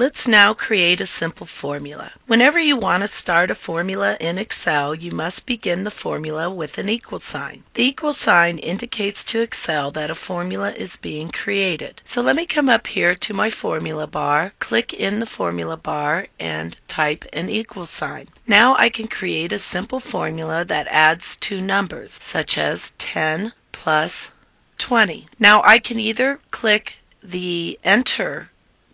Let's now create a simple formula. Whenever you want to start a formula in Excel, you must begin the formula with an equal sign. The equal sign indicates to Excel that a formula is being created. So let me come up here to my formula bar, click in the formula bar, and type an equal sign. Now I can create a simple formula that adds two numbers, such as 10 plus 20. Now I can either click the Enter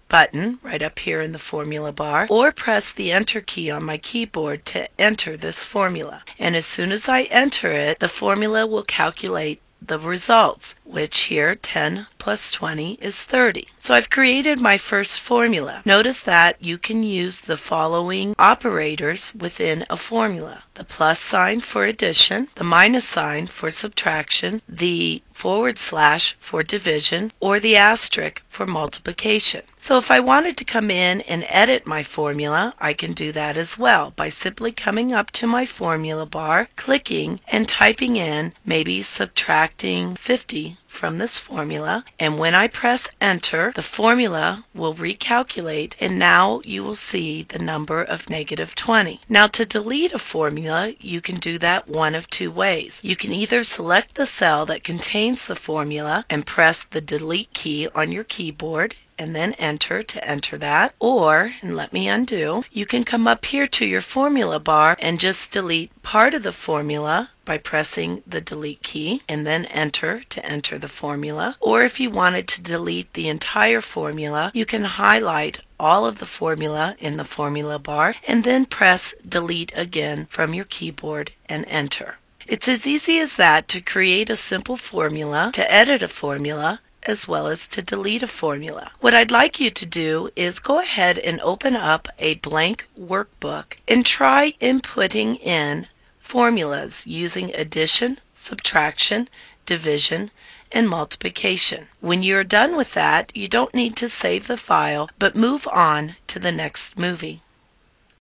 button right up here in the formula bar or press the enter key on my keyboard to enter this formula. And as soon as I enter it, the formula will calculate the results, which here 10 plus 20 is 30. So I've created my first formula. Notice that you can use the following operators within a formula. The plus sign for addition, the minus sign for subtraction, the forward slash for division, or the asterisk for multiplication. So if I wanted to come in and edit my formula, I can do that as well by simply coming up to my formula bar, clicking, and typing in maybe subtracting 50 from this formula and when I press enter the formula will recalculate and now you will see the number of negative 20. Now to delete a formula you can do that one of two ways. You can either select the cell that contains the formula and press the delete key on your keyboard and then enter to enter that. Or, and let me undo, you can come up here to your formula bar and just delete part of the formula by pressing the delete key and then enter to enter the formula. Or if you wanted to delete the entire formula, you can highlight all of the formula in the formula bar and then press delete again from your keyboard and enter. It's as easy as that to create a simple formula, to edit a formula, as well as to delete a formula. What I'd like you to do is go ahead and open up a blank workbook and try inputting in formulas using addition, subtraction, division, and multiplication. When you're done with that, you don't need to save the file, but move on to the next movie.